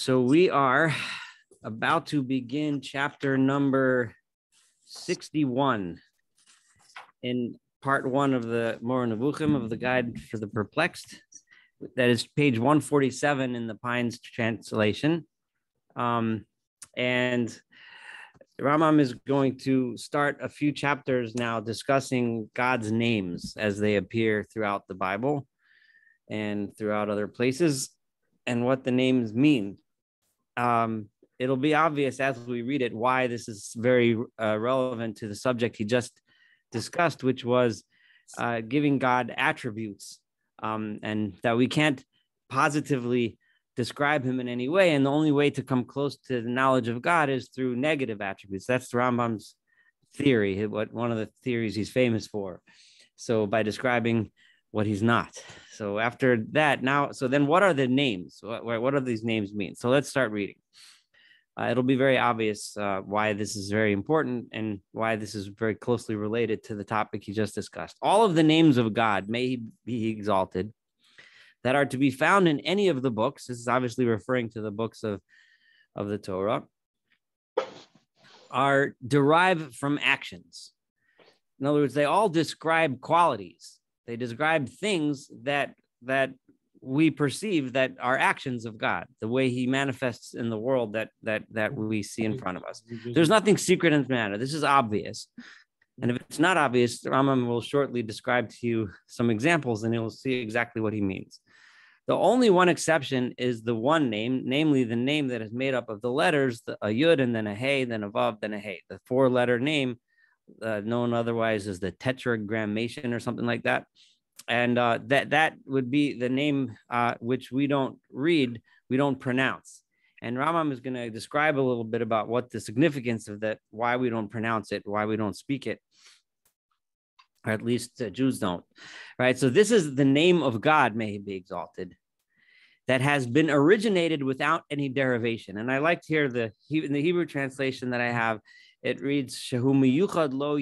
So we are about to begin chapter number 61 in part one of the Moreh Nevuchim of the Guide for the Perplexed. That is page 147 in the Pines translation. Um, and Rambam is going to start a few chapters now discussing God's names as they appear throughout the Bible and throughout other places and what the names mean. Um, it'll be obvious as we read it why this is very uh, relevant to the subject he just discussed, which was uh, giving God attributes, um, and that we can't positively describe him in any way. And the only way to come close to the knowledge of God is through negative attributes. That's Rambam's theory, what one of the theories he's famous for. So by describing what he's not. So after that, now, so then what are the names? What, what do these names mean? So let's start reading. Uh, it'll be very obvious uh, why this is very important and why this is very closely related to the topic he just discussed. All of the names of God may he be exalted that are to be found in any of the books. This is obviously referring to the books of, of the Torah, are derived from actions. In other words, they all describe qualities they describe things that that we perceive that are actions of God, the way He manifests in the world that that that we see in front of us. There's nothing secret in the matter. This is obvious. And if it's not obvious, Rambam will shortly describe to you some examples and you'll see exactly what he means. The only one exception is the one name, namely the name that is made up of the letters, the, a yud and then a hey, then a vav, then a hey. The four letter name uh, known otherwise as the tetragrammaton or something like that. And uh, that that would be the name uh, which we don't read, we don't pronounce. And Rambam is going to describe a little bit about what the significance of that, why we don't pronounce it, why we don't speak it, or at least uh, Jews don't. Right. So this is the name of God, may he be exalted, that has been originated without any derivation. And I liked here the in the Hebrew translation that I have it reads Lo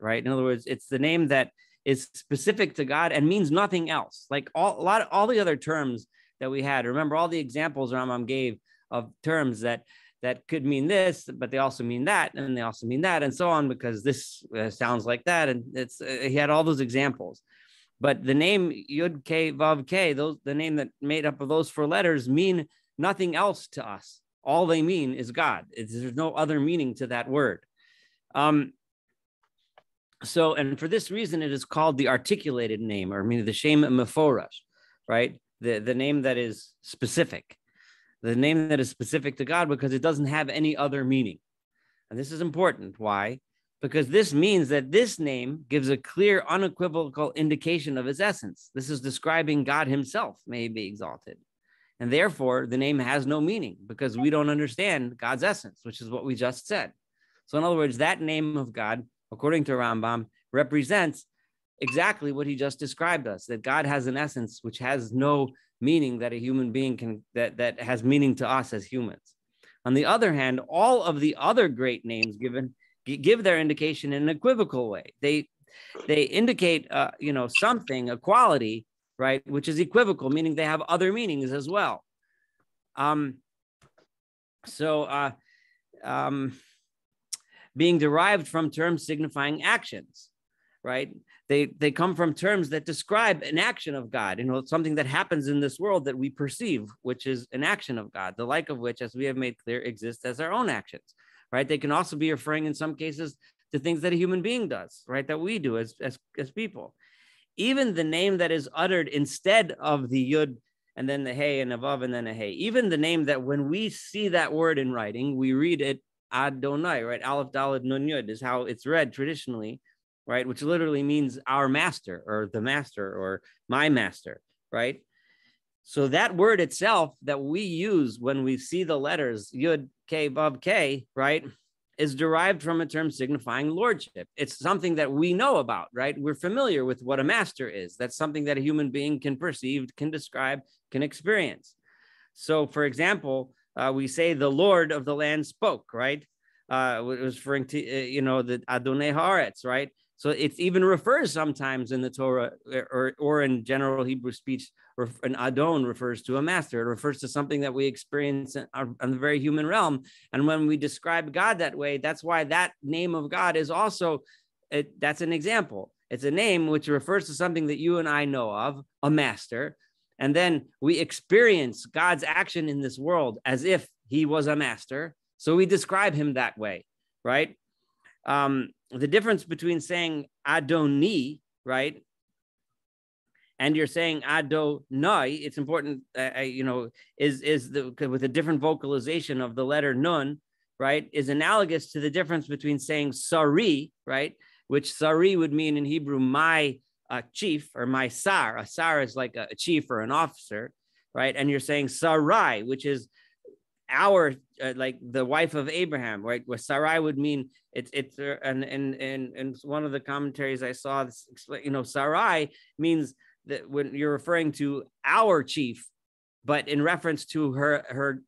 right? In other words, it's the name that is specific to God and means nothing else. Like all a lot of all the other terms that we had. Remember all the examples Rambam gave of terms that that could mean this, but they also mean that, and they also mean that, and so on, because this uh, sounds like that, and it's uh, he had all those examples. But the name Yud K Vav K, those the name that made up of those four letters mean nothing else to us all they mean is God. It's, there's no other meaning to that word. Um, so, and for this reason, it is called the articulated name, or I mean the Shem Meforash, right? The, the name that is specific, the name that is specific to God because it doesn't have any other meaning. And this is important. Why? Because this means that this name gives a clear, unequivocal indication of his essence. This is describing God himself, may he be exalted. And therefore, the name has no meaning because we don't understand God's essence, which is what we just said. So, in other words, that name of God, according to Rambam, represents exactly what he just described us that God has an essence which has no meaning that a human being can, that, that has meaning to us as humans. On the other hand, all of the other great names given give their indication in an equivocal way. They they indicate, uh, you know, something, a quality right? Which is equivocal, meaning they have other meanings as well. Um, so, uh, um, being derived from terms signifying actions, right? They they come from terms that describe an action of God, you know, something that happens in this world that we perceive, which is an action of God, the like of which, as we have made clear, exists as our own actions, right? They can also be referring in some cases to things that a human being does, right? That we do as as, as people even the name that is uttered instead of the yud and then the hey and above and then a hey, even the name that when we see that word in writing, we read it Adonai, right? Aleph Dalad Nun Yud is how it's read traditionally, right? Which literally means our master or the master or my master, right? So that word itself that we use when we see the letters Yud K Vav K, right? Is derived from a term signifying lordship. It's something that we know about, right? We're familiar with what a master is. That's something that a human being can perceive, can describe, can experience. So, for example, uh, we say the Lord of the land spoke, right? Uh, it was referring to, uh, you know, the Adonai Haaretz, right? So it even refers sometimes in the Torah er, or, or in general Hebrew speech, an Adon refers to a master. It refers to something that we experience in, in the very human realm. And when we describe God that way, that's why that name of God is also, it, that's an example. It's a name which refers to something that you and I know of, a master. And then we experience God's action in this world as if he was a master. So we describe him that way, right? Um, the difference between saying Adoni, right, and you're saying Adonai, it's important, uh, uh, you know, is is the with a different vocalization of the letter nun, right, is analogous to the difference between saying Sari, right, which Sari would mean in Hebrew my uh, chief or my sar. A sar is like a, a chief or an officer, right, and you're saying Sarai, which is our uh, like the wife of Abraham, right? Where Sarai would mean it's it's uh, and and and and one of the commentaries I saw, this, you know, Sarai means that when you're referring to our chief, but in reference to her her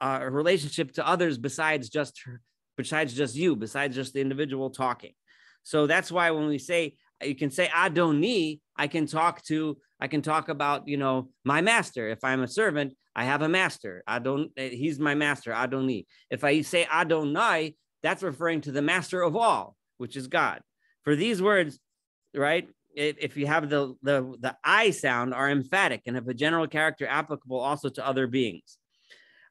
uh, relationship to others besides just her, besides just you, besides just the individual talking. So that's why when we say you can say Adoni, I can talk to I can talk about you know my master. If I'm a servant, I have a master. I don't. He's my master. Adoni. If I say Adonai, that's referring to the master of all, which is God. For these words, right? If you have the the the I sound, are emphatic and have a general character applicable also to other beings.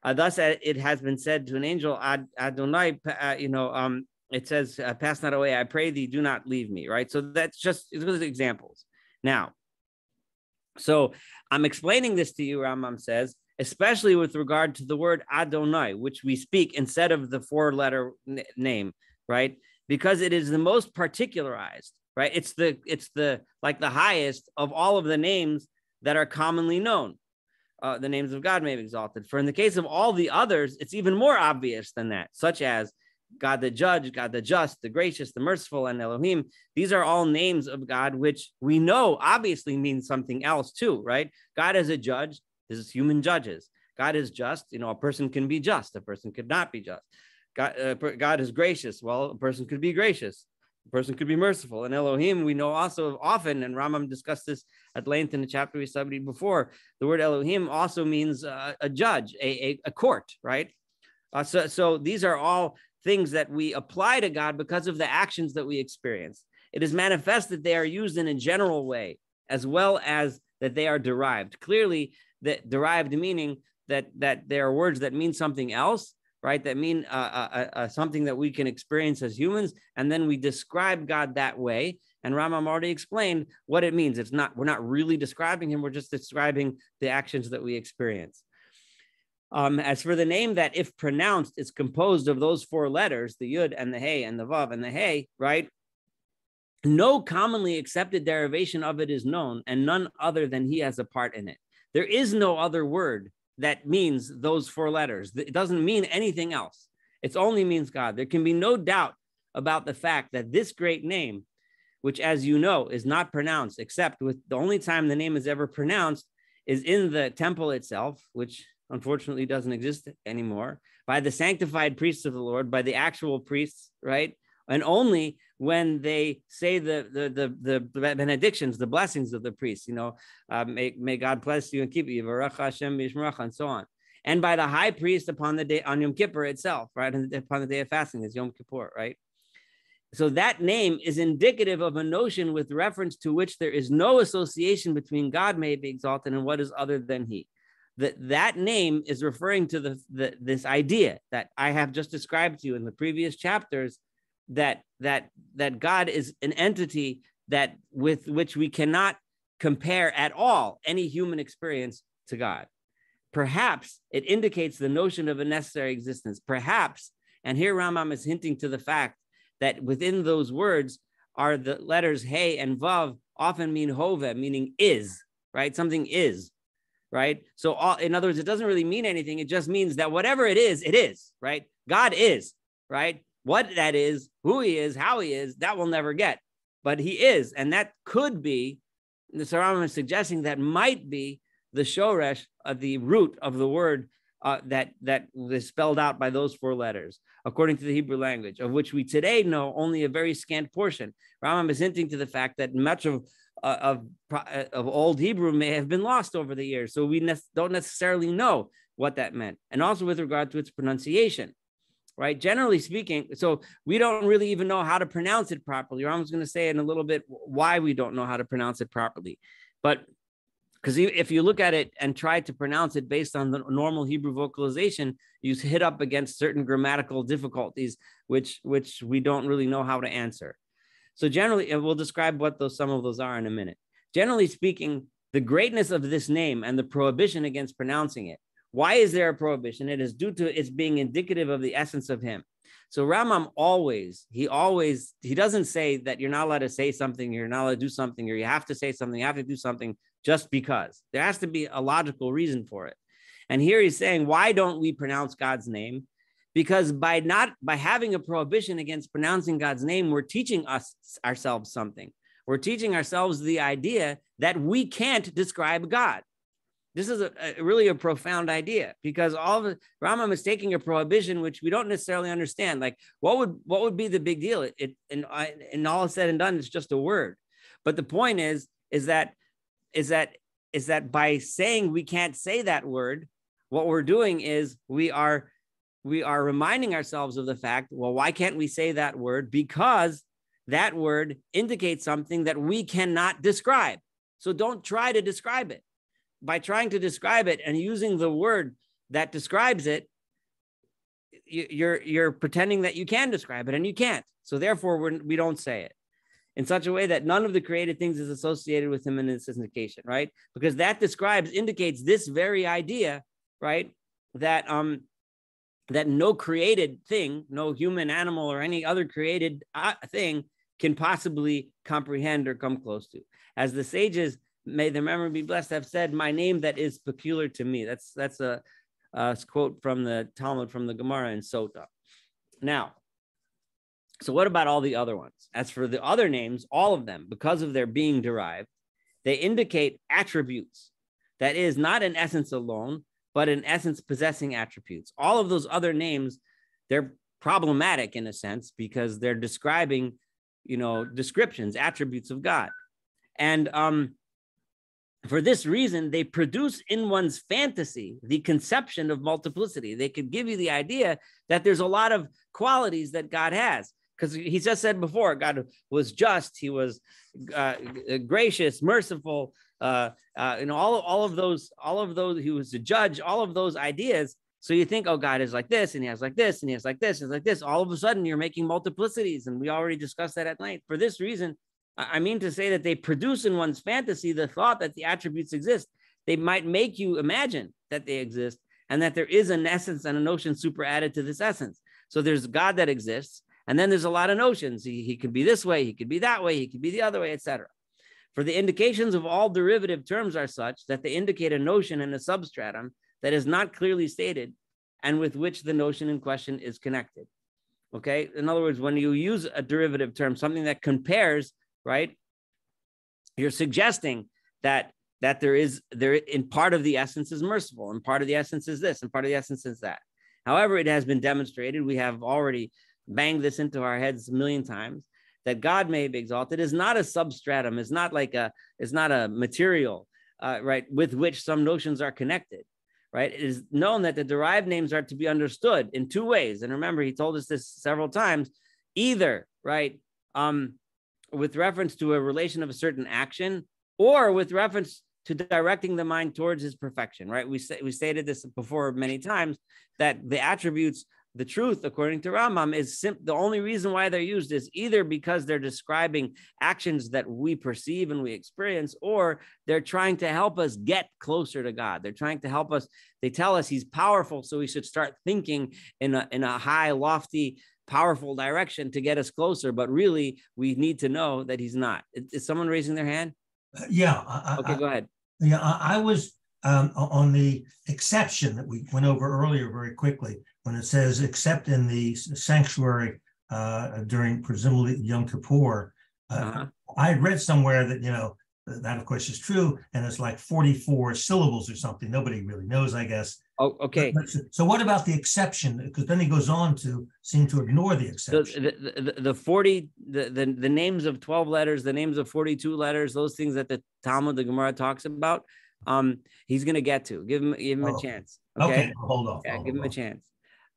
Uh, thus, uh, it has been said to an angel, Ad, Adonai, uh, you know, um, it says, uh, "Pass not away. I pray thee, do not leave me." Right. So that's just those examples. Now, so I'm explaining this to you. Rambam says especially with regard to the word Adonai, which we speak instead of the four letter n- name, right? Because it is the most particularized, right? It's the, it's the, like the highest of all of the names that are commonly known. Uh, the names of God may be exalted. For in the case of all the others, it's even more obvious than that, such as God the judge, God the just, the gracious, the merciful, and Elohim. These are all names of God, which we know obviously means something else too, right? God as a judge, this is human judges. God is just. You know, a person can be just. A person could not be just. God, uh, God is gracious. Well, a person could be gracious. A person could be merciful. And Elohim, we know also often, and Rambam discussed this at length in the chapter we studied before. The word Elohim also means uh, a judge, a, a, a court, right? Uh, so, so these are all things that we apply to God because of the actions that we experience. It is manifest that they are used in a general way as well as that they are derived. Clearly, that derived meaning that that there are words that mean something else right that mean uh, uh, uh, something that we can experience as humans and then we describe god that way and Rambam already explained what it means it's not we're not really describing him we're just describing the actions that we experience um, as for the name that if pronounced is composed of those four letters the yud and the hey and the vav and the hey right no commonly accepted derivation of it is known and none other than he has a part in it there is no other word that means those four letters. It doesn't mean anything else. It only means God. There can be no doubt about the fact that this great name, which, as you know, is not pronounced except with the only time the name is ever pronounced is in the temple itself, which unfortunately doesn't exist anymore, by the sanctified priests of the Lord, by the actual priests, right? And only when they say the the the, the benedictions, the blessings of the priests, you know, uh, may, may God bless you and keep you, and so on. And by the high priest upon the day on Yom Kippur itself, right? Upon the day of fasting is Yom Kippur, right? So that name is indicative of a notion with reference to which there is no association between God may be exalted and what is other than He. That that name is referring to the, the this idea that I have just described to you in the previous chapters that that that God is an entity that with which we cannot compare at all any human experience to God. Perhaps it indicates the notion of a necessary existence. Perhaps, and here Rambam is hinting to the fact that within those words are the letters Hey and Vav often mean Hove, meaning is, right? Something is, right? So, all, in other words, it doesn't really mean anything. It just means that whatever it is, it is, right? God is, right? What that is, who he is, how he is, that we'll never get. But he is. And that could be, the Saram is suggesting that might be the shoresh of the root of the word uh, that that is spelled out by those four letters, according to the Hebrew language, of which we today know only a very scant portion. Rambam is hinting to the fact that much of of uh, of old Hebrew may have been lost over the years, so we ne- don't necessarily know what that meant, and also with regard to its pronunciation. Right, generally speaking, so we don't really even know how to pronounce it properly. Rambam's going to say in a little bit why we don't know how to pronounce it properly, but because if you look at it and try to pronounce it based on the normal Hebrew vocalization, you hit up against certain grammatical difficulties, which which we don't really know how to answer. So generally, we'll describe what those some of those are in a minute. Generally speaking, the greatness of this name and the prohibition against pronouncing it. Why is there a prohibition? It is due to its being indicative of the essence of Him. So Rambam always, he always, he doesn't say that you're not allowed to say something, you're not allowed to do something, or you have to say something, you have to do something just because. There has to be a logical reason for it. And here he's saying, why don't we pronounce God's name? Because by not by having a prohibition against pronouncing God's name, we're teaching us ourselves something. We're teaching ourselves the idea that we can't describe God. This is a, a, really a profound idea because all of it, Rambam is taking a prohibition which we don't necessarily understand. Like, what would what would be the big deal? It, it and, uh, and all said and done, it's just a word. But the point is, is that is that is that by saying we can't say that word, what we're doing is we are we are reminding ourselves of the fact. Well, why can't we say that word? Because that word indicates something that we cannot describe. So don't try to describe it by trying to describe it and using the word that describes it, you're you're pretending that you can describe it and you can't. So therefore, we're, we don't say it in such a way that none of the created things is associated with him in this indication, right? Because that describes indicates this very idea, right? That um that no created thing, no human, animal, or any other created uh, thing can possibly comprehend or come close to. As the sages may the memory be blessed, have said, My name that is peculiar to me. That's that's a, a quote from the Talmud from the Gemara in Sota. Now, so what about all the other ones? As for the other names, all of them, because of their being derived, they indicate attributes. That is not in essence alone, but in essence possessing attributes. All of those other names, they're problematic in a sense because they're describing, you know, descriptions, attributes of God. And um, for this reason, they produce in one's fantasy the conception of multiplicity. They could give you the idea that there's a lot of qualities that God has. Because he just said before, God was just, he was uh, gracious, merciful, uh, uh, and all, all of those, all of those, he was a judge, all of those ideas. So you think, oh, God is like this, and he has like this, and he has like this, and like this. All of a sudden, you're making multiplicities. And we already discussed that at night. For this reason, I mean to say that they produce in one's fantasy the thought that the attributes exist. They might make you imagine that they exist and that there is an essence and a notion super added to this essence. So there's God that exists, and then there's a lot of notions. He, he could be this way, he could be that way, he could be the other way, etc. For the indications of all derivative terms are such that they indicate a notion and a substratum that is not clearly stated and with which the notion in question is connected. Okay. In other words, when you use a derivative term, something that compares right? You're suggesting that that there is there in part of the essence is merciful, and part of the essence is this, and part of the essence is that. However, it has been demonstrated, we have already banged this into our heads a million times, that God may be exalted is not a substratum, is not like a, is not a material, uh, right, with which some notions are connected, right? It is known that the derived names are to be understood in two ways. And remember, he told us this several times, either, right, um, with reference to a relation of a certain action or with reference to directing the mind towards his perfection, right? We, say, we stated this before many times that the attributes, the truth, according to Rambam, is the only reason why they're used is either because they're describing actions that we perceive and we experience, or they're trying to help us get closer to God. They're trying to help us. They tell us he's powerful, so we should start thinking in a, in a high, lofty powerful direction to get us closer, but really we need to know that he's not. Is, is someone raising their hand? Uh, yeah. I, okay, go ahead. Yeah, I, I was um, on the exception that we went over earlier very quickly when it says except in the sanctuary uh, during presumably Yom Kippur. Uh, uh-huh. I had read somewhere that you know that of course is true, and it's like 44 syllables or something. Nobody really knows, I guess. Oh, okay. So what about the exception? Because then he goes on to seem to ignore the exception. The, the, the, the 40, the, the, the names of 12 letters, the names of 42 letters, those things that the Talmud, the Gemara talks about, um, he's going to get to. Give him, give him oh. a chance. Okay. okay. Hold on. Yeah, hold give him a chance.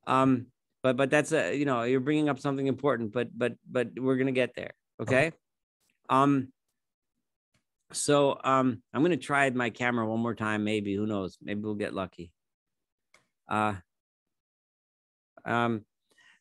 Um, but but that's a you know you're bringing up something important. But but but we're gonna get there. Okay. Um. So um, I'm gonna try my camera one more time. Maybe who knows? Maybe we'll get lucky. Uh. Um.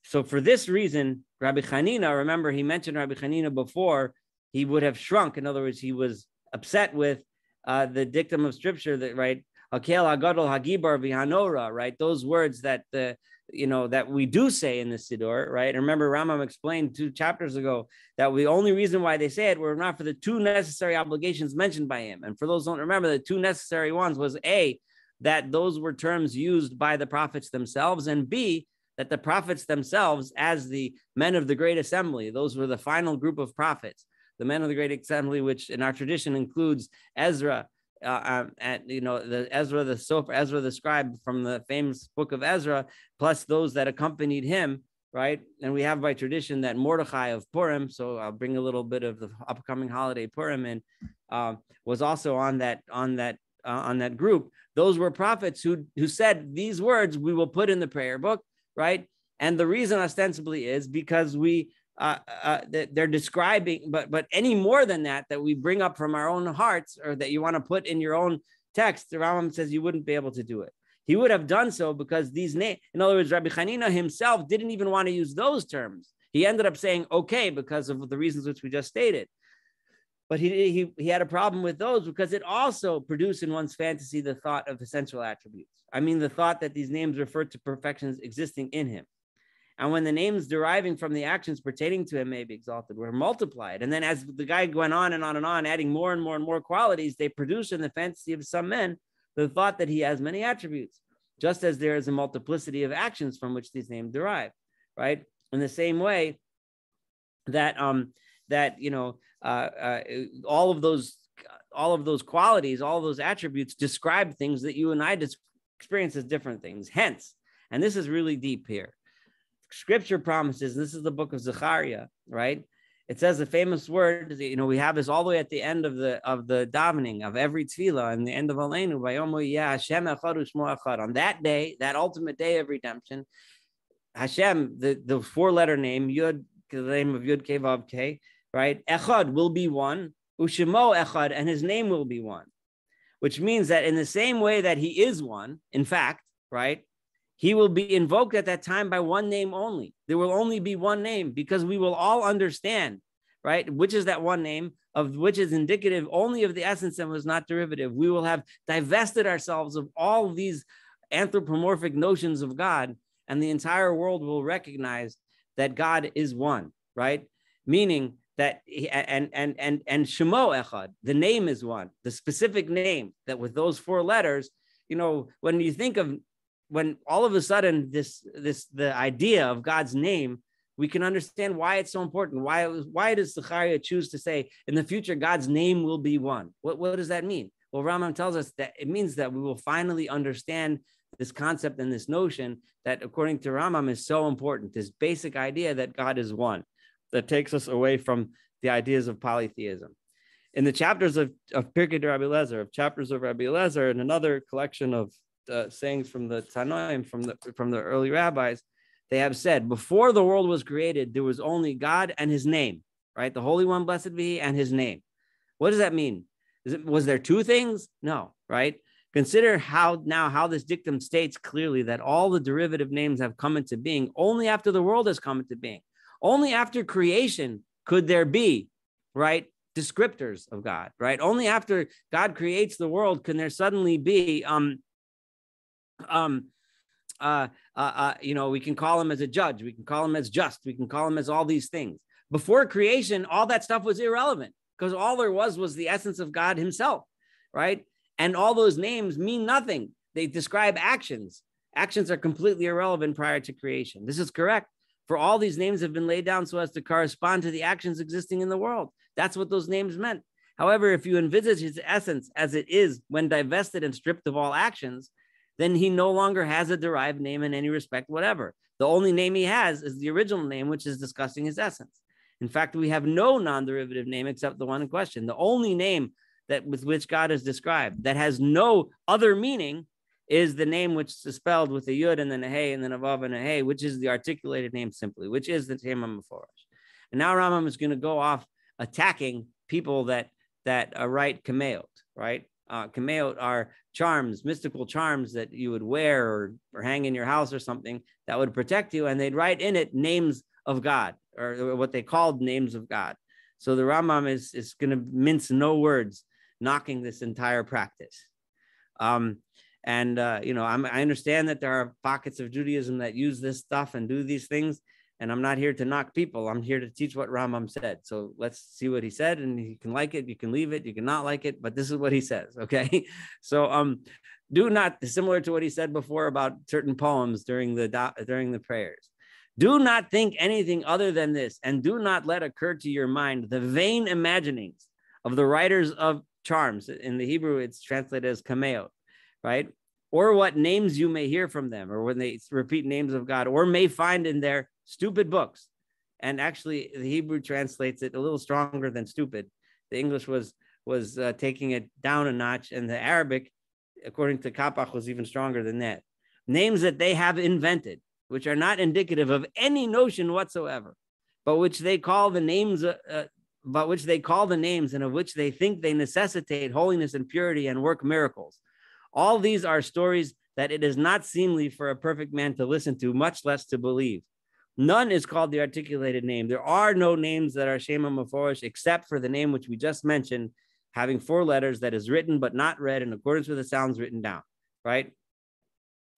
So for this reason, Rabbi Hanina, remember he mentioned Rabbi Hanina before. He would have shrunk. In other words, he was upset with uh, the dictum of scripture that right Hakel Hagadol Hagibar Vihanora, right? Those words that the you know that we do say in the Siddur, right? And remember, Rambam explained two chapters ago that the only reason why they say it were not for the two necessary obligations mentioned by him. And for those don't remember, the two necessary ones was A, that those were terms used by the prophets themselves, and B, that the prophets themselves, as the men of the great assembly, those were the final group of prophets, the men of the great assembly, which in our tradition includes Ezra, uh, um, at you know the Ezra the Sofer, Ezra the scribe from the famous book of Ezra, plus those that accompanied him, right? And we have by tradition that Mordechai of Purim, so I'll bring a little bit of the upcoming holiday Purim in, uh, was also on that on that uh, on that group. Those were prophets who who said these words we will put in the prayer book, right? And the reason ostensibly is because we uh, uh, that they're describing, but but any more than that that we bring up from our own hearts or that you want to put in your own text, the Rambam says you wouldn't be able to do it. He would have done so because these names, in other words, Rabbi Hanina himself didn't even want to use those terms. He ended up saying okay because of the reasons which we just stated. But he, he, he had a problem with those because it also produced in one's fantasy the thought of essential attributes. I mean, the thought that these names refer to perfections existing in him. And when the names deriving from the actions pertaining to him may be exalted, were multiplied. And then as the guy went on and on and on, adding more and more and more qualities, they produce in the fantasy of some men the thought that he has many attributes, just as there is a multiplicity of actions from which these names derive, right? In the same way that um that you know uh, uh, all of those all of those qualities, all those attributes describe things that you and I experience as different things. Hence, and this is really deep here scripture promises, this is the book of Zechariah, right? It says a famous word, you know, we have this all the way at the end of the of the davening of every tefillah and the end of Aleinu, on that day, that ultimate day of redemption, Hashem, the, the four-letter name, Yud, the name of Yud Kevav K, right? Echad will be one, Ushemo Echad, and his name will be one, which means that in the same way that he is one, in fact, right? He will be invoked at that time by one name only. There will only be one name because we will all understand, right? Which is that one name of which is indicative only of the essence and was not derivative. We will have divested ourselves of all these anthropomorphic notions of God, and the entire world will recognize that God is one, right? Meaning that and and and and Shemo Echad, the name is one, the specific name that with those four letters, you know, when you think of when all of a sudden this this the idea of God's name, we can understand why it's so important. Why why does Zechariah choose to say in the future God's name will be one? What what does that mean? Well, Rambam tells us that it means that we will finally understand this concept and this notion that, according to Rambam, is so important. This basic idea that God is one, that takes us away from the ideas of polytheism. In the chapters of, of Pirkei de Rabbi Lezer, of chapters of Rabbi Lezer, and another collection of uh, sayings from the Tanoim, from the from the early rabbis, they have said before the world was created, there was only God and His name, right? The Holy One, blessed be He, and His name. What does that mean? It, was there two things? No, right? Consider how now how this dictum states clearly that all the derivative names have come into being only after the world has come into being. Only after creation could there be, right? Descriptors of God, right? Only after God creates the world can there suddenly be um, um, uh, uh, uh, you know, we can call him as a judge, we can call him as just, we can call him as all these things. Before creation, all that stuff was irrelevant because all there was was the essence of God Himself, right? And all those names mean nothing. They describe actions. Actions are completely irrelevant prior to creation. This is correct. For all these names have been laid down so as to correspond to the actions existing in the world. That's what those names meant. However, if you envisage his essence as it is when divested and stripped of all actions, then he no longer has a derived name in any respect whatever. The only name he has is the original name, which is discussing his essence. In fact, we have no non-derivative name except the one in question. The only name that with which God is described that has no other meaning is the name which is spelled with a yud and then a hey and then a vav and a hey, which is the articulated name simply, which is the Shem HaMeforash. And now Rambam is going to go off attacking people that that uh, write kameot, right? Uh, kameot are charms, mystical charms that you would wear or, or hang in your house or something that would protect you, and they'd write in it names of God or what they called names of God. So the Rambam is is going to mince no words, knocking this entire practice. Um, and uh, you know, I'm, I understand that there are pockets of Judaism that use this stuff and do these things. And I'm not here to knock people. I'm here to teach what Rambam said. So let's see what he said. And you can like it, you can leave it, you can not like it, but this is what he says. Okay. So um, do not similar to what he said before about certain poems during the during the prayers. Do not think anything other than this, and do not let occur to your mind the vain imaginings of the writers of charms. In the Hebrew, it's translated as cameo, right? Or what names you may hear from them, or when they repeat names of God, or may find in their stupid books. And actually, the Hebrew translates it a little stronger than stupid. The English was was uh, taking it down a notch, and the Arabic, according to Kapach, was even stronger than that. Names that they have invented, which are not indicative of any notion whatsoever, but which they call the names, uh, uh, but which they call the names, and of which they think they necessitate holiness and purity and work miracles. All these are stories that it is not seemly for a perfect man to listen to, much less to believe. None is called the articulated name. There are no names that are Shem HaMeforash except for the name which we just mentioned, having four letters that is written but not read in accordance with the sounds written down, right?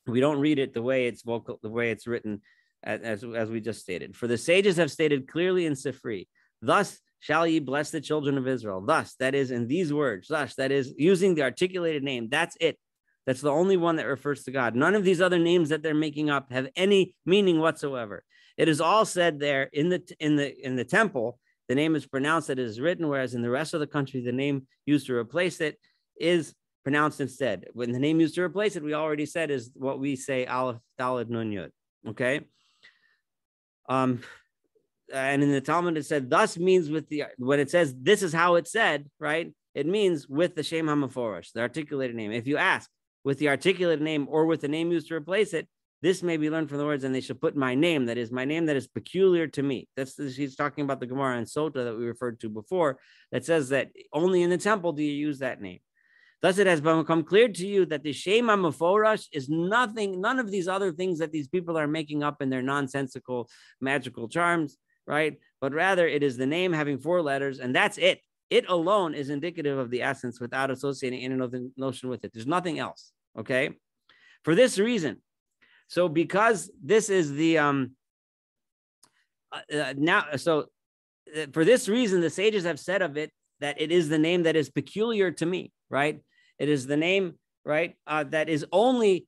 We don't read it the way it's vocal, the way it's written, as, as we just stated. For the sages have stated clearly in Sifri, thus shall ye bless the children of Israel. Thus, that is in these words, thus, that is using the articulated name. That's it. That's the only one that refers to God. None of these other names that they're making up have any meaning whatsoever. It is all said there in the in the in the temple. The name is pronounced that it is written, whereas in the rest of the country, the name used to replace it is pronounced instead. When the name used to replace it, we already said is what we say Aleph Dalad Nun Yud. Okay. Um, and in the Talmud it said, "Thus" means with the when it says this is how it said, right? It means with the Shem HaMeforash, the articulated name. If you ask, with the articulated name or with the name used to replace it, this may be learned from the words, and they should put my name, that is my name that is peculiar to me. That's he's talking about the Gemara and Sota that we referred to before, that says that only in the temple do you use that name. Thus, it has become clear to you that the Shem HaMeforash is nothing, none of these other things that these people are making up in their nonsensical magical charms, right? But rather, it is the name having four letters, and that's it. It alone is indicative of the essence without associating any notion with it. There's nothing else. Okay. For this reason, so because this is the um uh, uh, now, so uh, for this reason, the sages have said of it that it is the name that is peculiar to me, right? It is the name, right, uh, that is only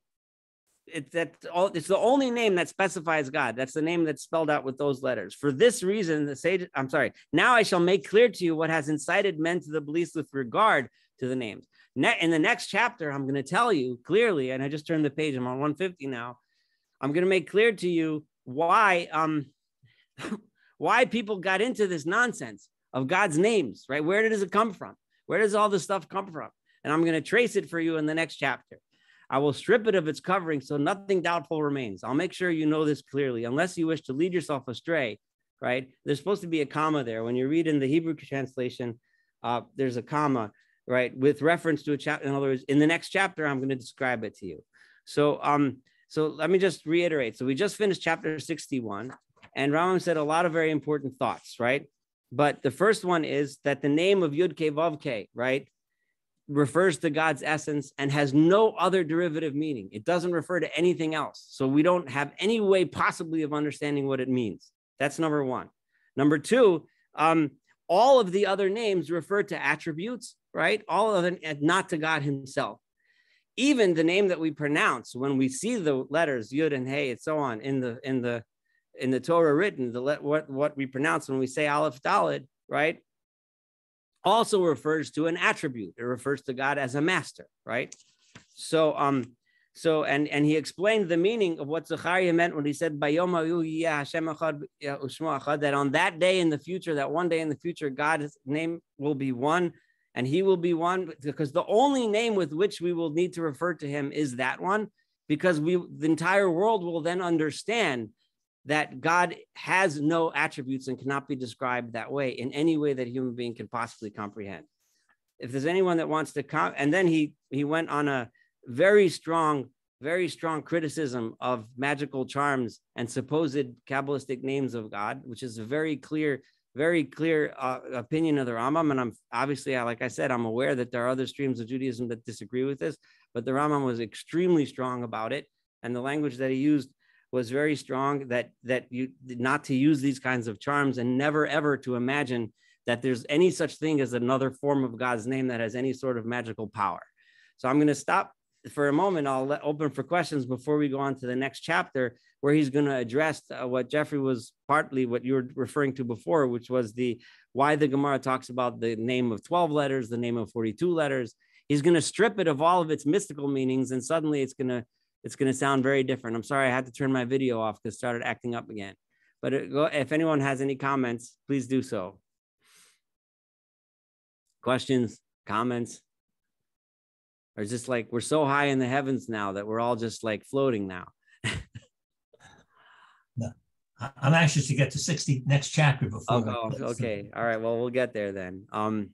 it's that all it's the only name that specifies God. That's the name that's spelled out with those letters. For this reason, the sage, I'm sorry, now I shall make clear to you what has incited men to the beliefs with regard to the names. Ne- in the next chapter, I'm going to tell you clearly, and I just turned the page, I'm on 150 now. I'm going to make clear to you why um why people got into this nonsense of God's names, right? Where does it come from? Where does all this stuff come from? And I'm going to trace it for you in the next chapter. I will strip it of its covering so nothing doubtful remains. I'll make sure you know this clearly, unless you wish to lead yourself astray, right? There's supposed to be a comma there. When you read in the Hebrew translation, uh, there's a comma, right, with reference to a chapter. In other words, in the next chapter, I'm going to describe it to you. So, um, so let me just reiterate. So we just finished chapter 61, and Rambam said a lot of very important thoughts, right? But the first one is that the name of Yud Ke Vav Ke, right, refers to God's essence and has no other derivative meaning. It doesn't refer to anything else. So we don't have any way possibly of understanding what it means. That's number one. Number two, um, all of the other names refer to attributes, right? All of them, not to God Himself. Even the name that we pronounce when we see the letters Yud and Hey and so on in the in the in the Torah written, the let what what we pronounce when we say Aleph Dalid, right? also refers to an attribute. It refers to God as a master, right? So, um, so and and he explained the meaning of what Zechariah meant when he said that on that day in the future, that one day in the future, God's name will be one, and He will be one because the only name with which we will need to refer to Him is that one, because we the entire world will then understand that God has no attributes and cannot be described that way in any way that a human being can possibly comprehend. If there's anyone that wants to come, and then he he went on a very strong, very strong criticism of magical charms and supposed Kabbalistic names of God, which is a very clear, very clear uh, opinion of the Rambam. And I'm obviously, like I said, I'm aware that there are other streams of Judaism that disagree with this, but the Rambam was extremely strong about it. And the language that he used was very strong that that you not to use these kinds of charms and never ever to imagine that there's any such thing as another form of God's name that has any sort of magical power. So I'm going to stop for a moment. I'll let open for questions before we go on to the next chapter, where he's going to address uh, what Jeffrey was partly what you were referring to before, which was the why the Gemara talks about the name of 12 letters, the name of 42 letters. He's going to strip it of all of its mystical meanings, and suddenly it's going to it's going to sound very different. I'm sorry I had to turn my video off because started acting up again. But it, if anyone has any comments, please do so. Questions, comments? Or this like we're so high in the heavens now that we're all just like floating now? I'm anxious to get to 60 next chapter before. Oh, oh okay. All right. Well, we'll get there then. Um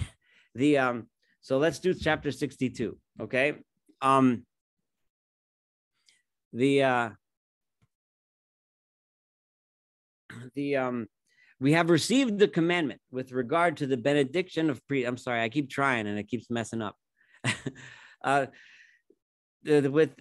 the um so let's do chapter 62. Okay. Um the uh the um we have received the commandment with regard to the benediction of pre i'm sorry i keep trying and it keeps messing up uh with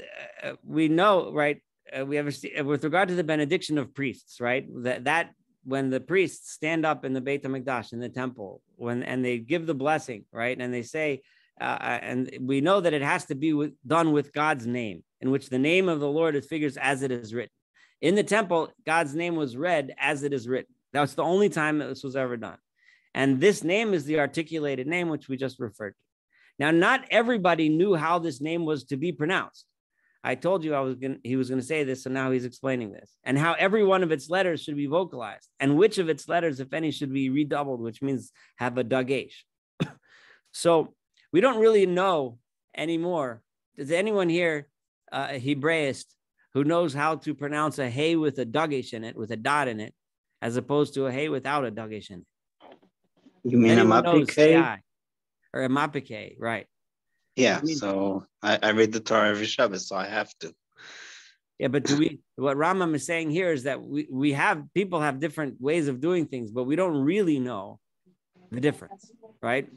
uh, we know right uh, we have uh, with regard to the benediction of priests right that that when the priests stand up in the Beit HaMikdash in the temple when and they give the blessing right and they say uh, uh, and we know that it has to be with, done with God's name, in which the name of the Lord is figures as it is written. In the temple, God's name was read as it is written. That was the only time that this was ever done. And this name is the articulated name, which we just referred to. Now, not everybody knew how this name was to be pronounced. I told you I was going he was going to say this, so now he's explaining this, and how every one of its letters should be vocalized, and which of its letters, if any, should be redoubled, which means have a dagesh. so we don't really know anymore. Does anyone here, uh, a Hebraist, who knows how to pronounce a hay with a dagesh in it, with a dot in it, as opposed to a hay without a dagesh in it? You mean a mapike? Or a mapike, right. Yeah, I mean, so I, I read the Torah every Shabbos, so I have to. Yeah, but do we? What Rambam is saying here is that we we have people have different ways of doing things, but we don't really know the difference, right?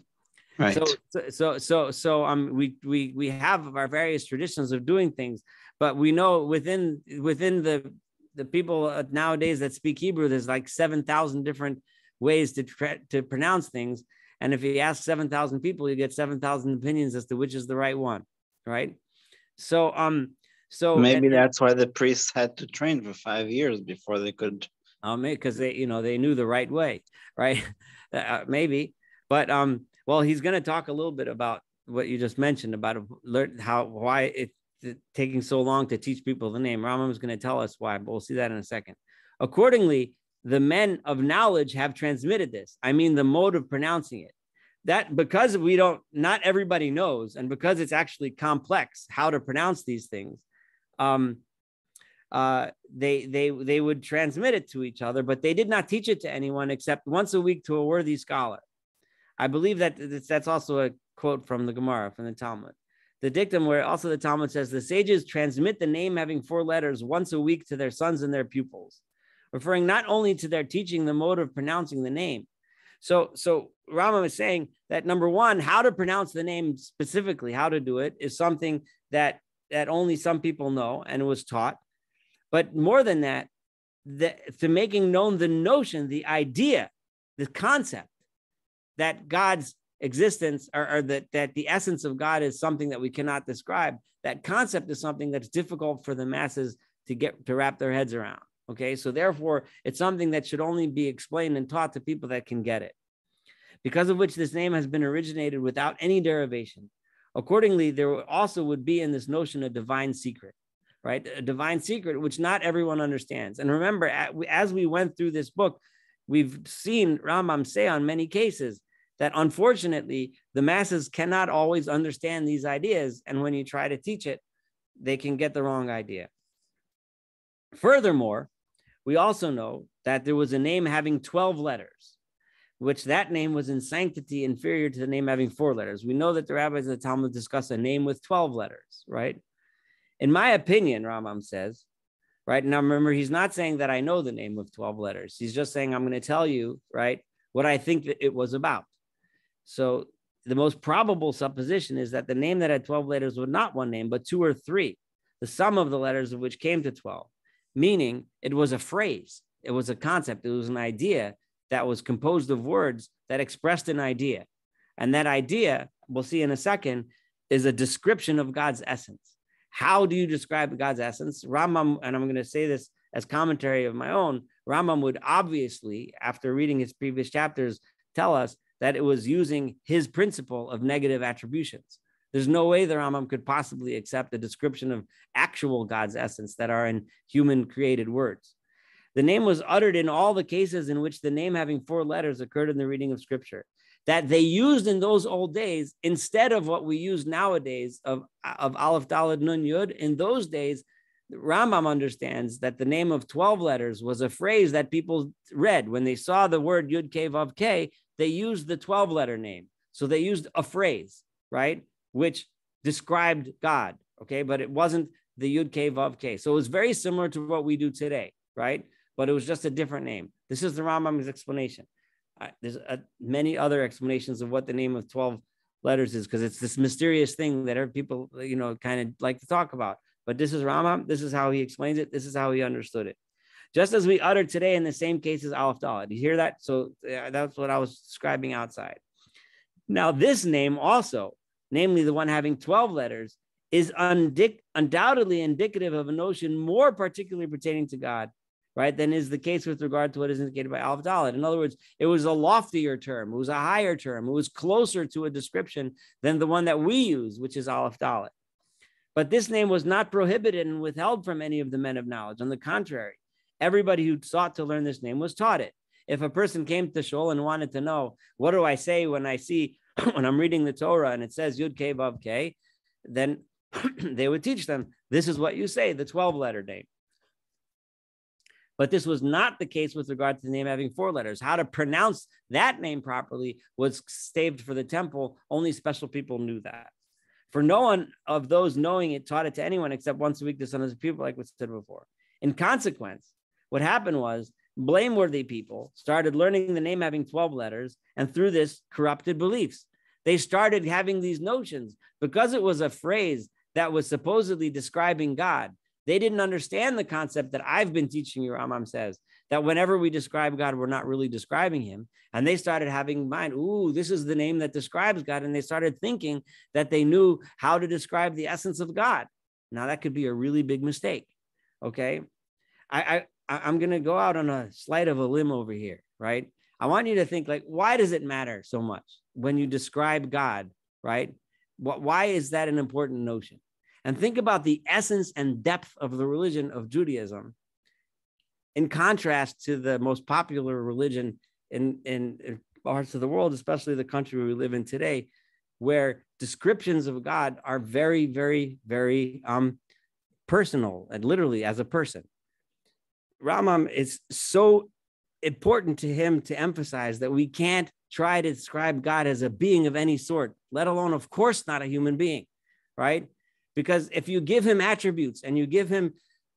Right. So, so, so, so, um, we, we, we have our various traditions of doing things, but we know within, within the, the people uh, nowadays that speak Hebrew, there's like 7,000 different ways to, to pronounce things. And if you ask 7,000 people, you get 7,000 opinions as to which is the right one. Right. So, um, so maybe and, that's why the priests had to train for five years before they could. Um, because they, you know, they knew the right way, right? Uh, maybe, but um, well, he's going to talk a little bit about what you just mentioned about learn how why it's taking so long to teach people the name. Rambam is going to tell us why, but we'll see that in a second. Accordingly, the men of knowledge have transmitted this. I mean, the mode of pronouncing it. That because we don't, not everybody knows, and because it's actually complex how to pronounce these things, um, uh, they they they would transmit it to each other, but they did not teach it to anyone except once a week to a worthy scholar. I believe that that's also a quote from the Gemara, from the Talmud. The dictum where also the Talmud says the sages transmit the name having four letters once a week to their sons and their pupils, referring not only to their teaching the mode of pronouncing the name. So, so Rama is saying that number one, how to pronounce the name specifically, how to do it, is something that that only some people know and was taught. But more than that, the, to making known the notion, the idea, the concept that God's existence or, or, that, that the essence of God is something that we cannot describe. That concept is something that's difficult for the masses to get to wrap their heads around. Okay, so therefore, it's something that should only be explained and taught to people that can get it. because of which this name has been originated without any derivation. Accordingly, there also would be in this notion a divine secret, right? A divine secret, which not everyone understands. And remember, as we went through this book, we've seen Rambam say on many cases that unfortunately the masses cannot always understand these ideas. And when you try to teach it, they can get the wrong idea. Furthermore, we also know that there was a name having 12 letters, which that name was in sanctity inferior to the name having four letters. We know that the rabbis of the Talmud discuss a name with 12 letters, right? In my opinion, Rambam says, right? Now remember, he's not saying that I know the name of 12 letters. He's just saying, I'm going to tell you, right, what I think that it was about. So the most probable supposition is that the name that had 12 letters was not one name, but two or three, the sum of the letters of which came to 12, meaning it was a phrase, it was a concept, it was an idea that was composed of words that expressed an idea. And that idea, we'll see in a second, is a description of God's essence. How do you describe God's essence? Rambam, and I'm going to say this as commentary of my own, Rambam would obviously, after reading his previous chapters, tell us that it was using his principle of negative attributions. There's no way the Rambam could possibly accept a description of actual God's essence that are in human created words. The name was uttered in all the cases in which the name having four letters occurred in the reading of scripture that they used in those old days instead of what we use nowadays of, of Aleph Dalet Nun Yud. In those days, Rambam understands that the name of 12 letters was a phrase that people read when they saw the word Yud K Vav K they used the 12 letter name. So they used a phrase, right, which described God, okay, but it wasn't the Yud K Vav K. So it was very similar to what we do today, right? But it was just a different name. This is the Rambam's explanation. Uh, there's uh, many other explanations of what the name of 12 letters is because it's this mysterious thing that people, you know, kind of like to talk about. But this is Rambam. This is how he explains it. This is how he understood it just as we uttered today in the same case as Aleph Dalet. You hear that? So that's what I was describing outside. Now, this name also, namely the one having 12 letters, is undic- undoubtedly indicative of a notion more particularly pertaining to God, right, than is the case with regard to what is indicated by Aleph Dalet. In other words, it was a loftier term, it was a higher term, it was closer to a description than the one that we use, which is Aleph Dalet. But this name was not prohibited and withheld from any of the men of knowledge. On the contrary, everybody who sought to learn this name was taught it. If a person came to Shul and wanted to know, what do I say when I see, when I'm reading the Torah and it says Yud K Vav K, then they would teach them, this is what you say, the 12 letter name. But this was not the case with regard to the name having four letters. How to pronounce that name properly was saved for the temple. Only special people knew that. For no one of those knowing it taught it to anyone except once a week to some of the people, like we said before. In consequence, what happened was blameworthy people started learning the name having 12 letters, and through this, corrupted beliefs. They started having these notions because it was a phrase that was supposedly describing God. They didn't understand the concept that I've been teaching you, Rambam says, that whenever we describe God, we're not really describing him. And they started having in mind, ooh, this is the name that describes God. And they started thinking that they knew how to describe the essence of God. Now, that could be a really big mistake. Okay. I, I am gonna go out on a slight of a limb over here, right? I want you to think like, why does it matter so much when you describe God, right? What, why is that an important notion? And think about the essence and depth of the religion of Judaism in contrast to the most popular religion in, in, in parts of the world, especially the country we live in today, where descriptions of God are very, very, very um, personal and literally as a person. Rambam is so important to him to emphasize that we can't try to describe God as a being of any sort, let alone, of course, not a human being, right? Because if you give him attributes and you give him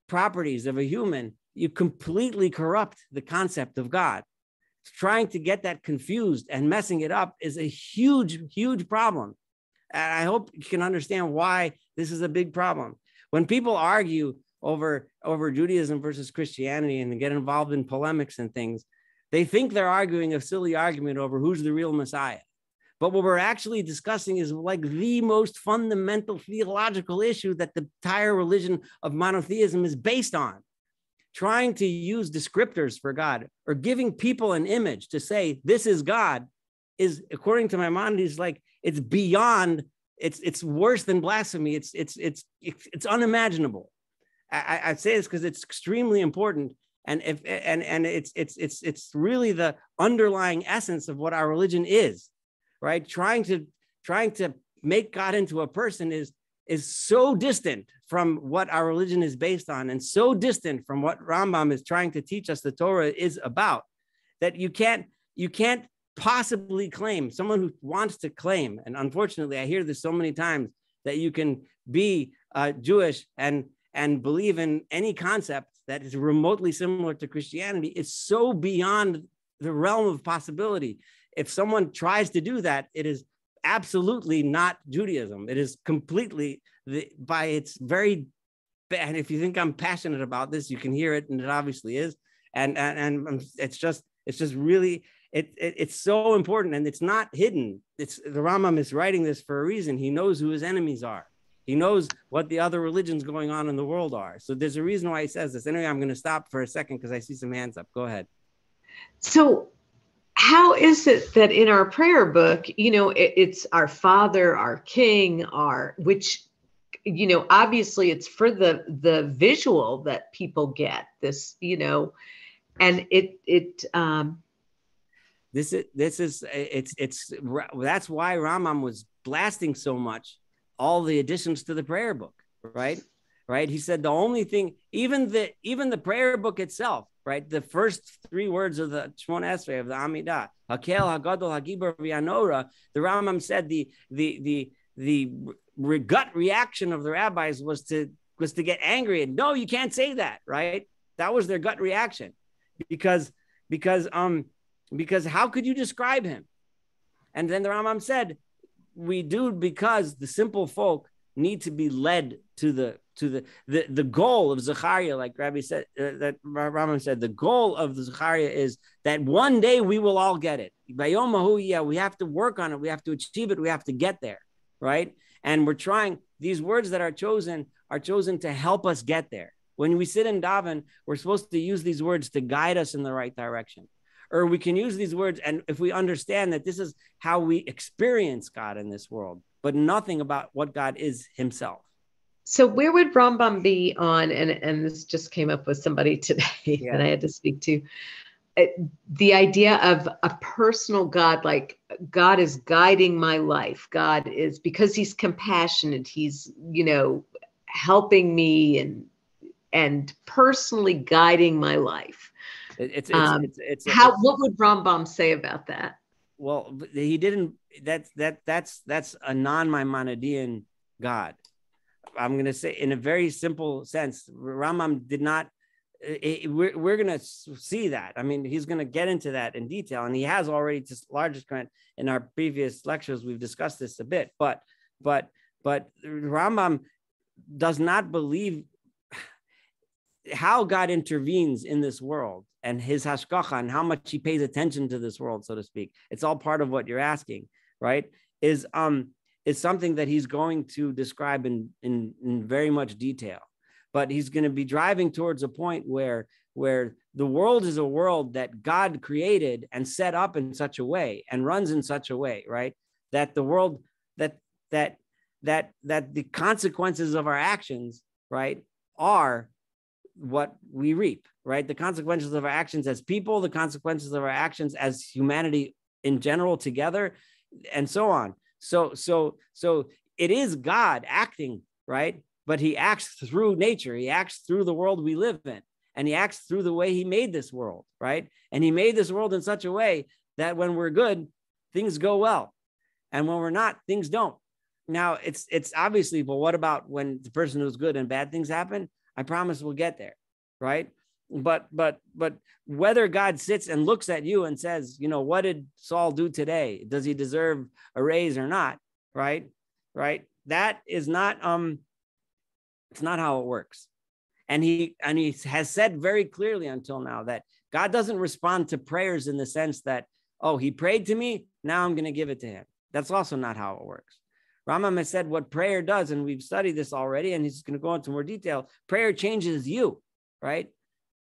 properties of a human, you completely corrupt the concept of God. Trying to get that confused and messing it up is a huge, huge problem. And I hope you can understand why this is a big problem. When people argue over over Judaism versus Christianity and get involved in polemics and things, they think they're arguing a silly argument over who's the real Messiah. But what we're actually discussing is like the most fundamental theological issue that the entire religion of monotheism is based on. Trying to use descriptors for God or giving people an image to say, this is God, is according to Maimonides like it's beyond it's it's worse than blasphemy it's it's it's it's, it's unimaginable I, I say this because it's extremely important and if and and it's it's it's it's really the underlying essence of what our religion is right? Trying to trying to make god into a person is is so distant from what our religion is based on and so distant from what rambam is trying to teach us the torah is about that you can't you can't possibly claim someone who wants to claim and unfortunately i hear this so many times that you can be uh, jewish and and believe in any concept that is remotely similar to christianity is so beyond the realm of possibility if someone tries to do that it is absolutely not judaism it is completely the, by its very and if you think i'm passionate about this you can hear it and it obviously is and and, and it's just it's just really it, it, it's so important and it's not hidden. It's the Rambam is writing this for a reason. He knows who his enemies are. He knows what the other religions going on in the world are. So there's a reason why he says this. Anyway, I'm going to stop for a second because I see some hands up. Go ahead. So how is it that in our prayer book, you know, it, it's our Father, our King, our which you know obviously it's for the the visual that people get this you know and it it um this is this is it's it's that's why Rambam was blasting so much all the additions to the prayer book, right? Right? He said the only thing, even the even the prayer book itself, right? The first three words of the Shmon Esrei of the Amidah, Hakel Hagadol Hagibor V'Anora, the Rambam said the the the the re- gut reaction of the rabbis was to was to get angry and no, you can't say that, right? That was their gut reaction because because um because how could you describe him? And then the Rambam said, we do because the simple folk need to be led to the to the the, the goal of Zechariah, like Rabbi said uh, that Rambam said, the goal of the Zechariah is that one day we will all get it. Bayomahu, yeah, we have to work on it, we have to achieve it, we have to get there, right? And we're trying. These words that are chosen are chosen to help us get there. When we sit in daven, we're supposed to use these words to guide us in the right direction or we can use these words and if we understand that this is how we experience God in this world, but nothing about what God is himself. So where would Rambam be on and and this just came up with somebody today yeah. that I had to speak to uh, the idea of a personal God like God is guiding my life. God is because he's compassionate, he's, you know, helping me and and personally guiding my life it's it's, um, it's, it's, it's how. what would Rambam say about that? Well, he didn't. That's that that's that's a non-Maimonidean God. I'm going to say in a very simple sense, Rambam did not. It, we're we're going to see that. I mean, he's going to get into that in detail, and he has already to large extent in our previous lectures. We've discussed this a bit, but but but Rambam does not believe how God intervenes in this world and his hashgacha and how much he pays attention to this world, so to speak. It's all part of what you're asking, right? Is um is something that he's going to describe in in, in very much detail. But he's going to be driving towards a point where where the world is a world that God created and set up in such a way and runs in such a way, right? That the world that that that that the consequences of our actions, right, are what we reap, right? The consequences of our actions as people, the consequences of our actions as humanity in general together, and so on. So, so, so it is God acting, right? But he acts through nature, he acts through the world we live in, and he acts through the way he made this world, right? And he made this world in such a way that when we're good, things go well. And when we're not, things don't. Now it's it's obviously, but what about when the person who's good and bad things happen? I promise we'll get there, right? But but but whether God sits and looks at you and says, you know, what did Saul do today? Does he deserve a raise or not? Right? Right? That is not um it's not how it works. And he and he has said very clearly until now that God doesn't respond to prayers in the sense that, oh, he prayed to me, now I'm going to give it to him. That's also not how it works. Rambam has said what prayer does, and we've studied this already, and he's going to go into more detail. Prayer changes you, right?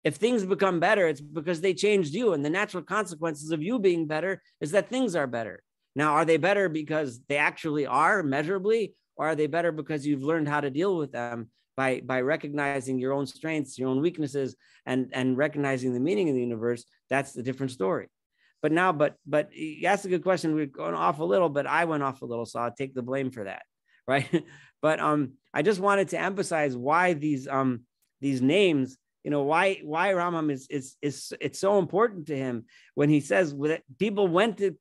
if things become better, it's because they changed you. And the natural consequences of you being better is that things are better. Now, are they better because they actually are measurably, or are they better because you've learned how to deal with them by, by recognizing your own strengths, your own weaknesses, and, and recognizing the meaning of the universe? That's the different story. But now, but but you asked a good question. We're going off a little, but I went off a little, so I'll take the blame for that, right? but um, I just wanted to emphasize why these um these names you know why why Rambam is is is it's so important to him when he says that people went to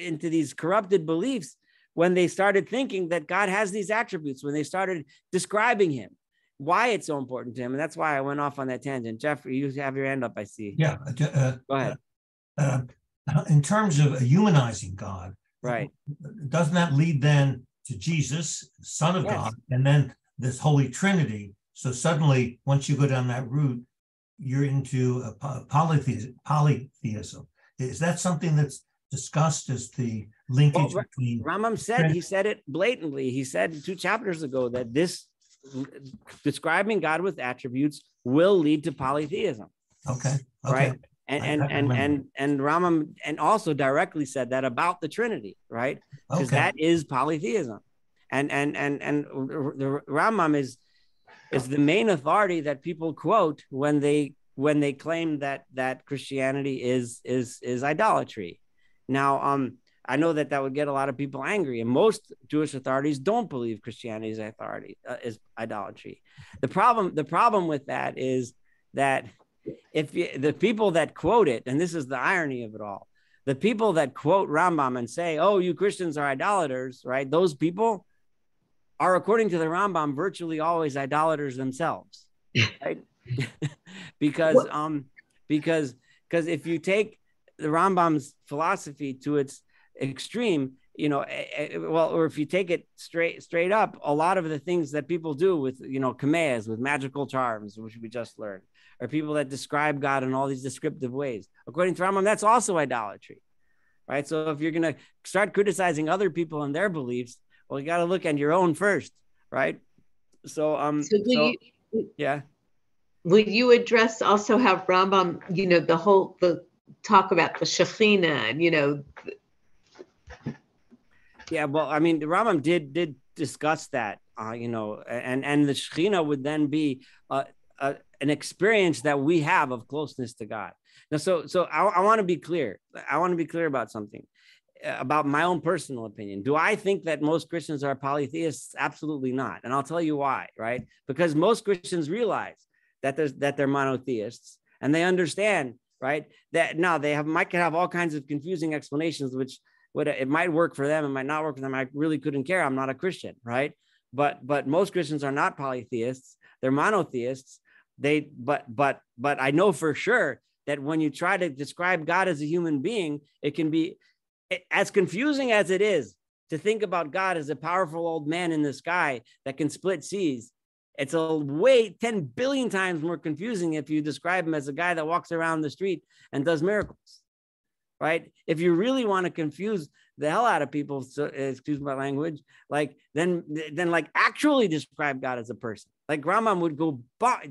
into these corrupted beliefs when they started thinking that God has these attributes when they started describing him why it's so important to him and that's why I went off on that tangent Jeffrey you have your hand up I see yeah uh, uh go ahead uh, uh, in terms of humanizing God right doesn't that lead then to Jesus son of yes. God and then this holy trinity so suddenly, once you go down that route, you're into a polytheism. polytheism. Is that something that's discussed as the linkage well, between? Rambam said he said it blatantly. He said two chapters ago that this describing God with attributes will lead to polytheism. Okay. okay. Right. And and and and and Rambam and also directly said that about the Trinity, right? Because okay. that is polytheism, and and and and the Rambam is is the main authority that people quote when they when they claim that that Christianity is is is idolatry. Now, um, I know that that would get a lot of people angry, and most Jewish authorities don't believe Christianity is authority uh, is idolatry. The problem the problem with that is that if you, the people that quote it, and this is the irony of it all, the people that quote Rambam and say, "Oh, you Christians are idolaters," right? Those people are, according to the Rambam, virtually always idolaters themselves, right? because um, because because if you take the Rambam's philosophy to its extreme, you know, eh, eh, well, or if you take it straight straight up, a lot of the things that people do with you know kameas, with magical charms, which we just learned, are people that describe God in all these descriptive ways. According to Rambam, that's also idolatry, right? So if you're going to start criticizing other people and their beliefs, well, you got to look at your own first, right? So, um, so, so you, yeah. Will you address also how Rambam, you know, the whole the talk about the Shekhinah and you know. Yeah, well, I mean, Rambam did did discuss that, uh, you know, and and the Shekhinah would then be uh, uh, an experience that we have of closeness to God. Now, so so I, I want to be clear. I want to be clear about something uh, about my own personal opinion. Do I think that most Christians are polytheists? Absolutely not. And I'll tell you why, right? Because most Christians realize that there's that they're monotheists and they understand, right? That now they have might have all kinds of confusing explanations, which would it might work for them, it might not work for them. I really couldn't care. I'm not a Christian, right? But but most Christians are not polytheists, they're monotheists. They but but but I know for sure that when you try to describe God as a human being, it can be as confusing as it is to think about God as a powerful old man in the sky that can split seas, it's a way 10 billion times more confusing if you describe him as a guy that walks around the street and does miracles, right? If you really want to confuse the hell out of people, so, excuse my language, like then, then like actually describe God as a person. Like Rambam would go,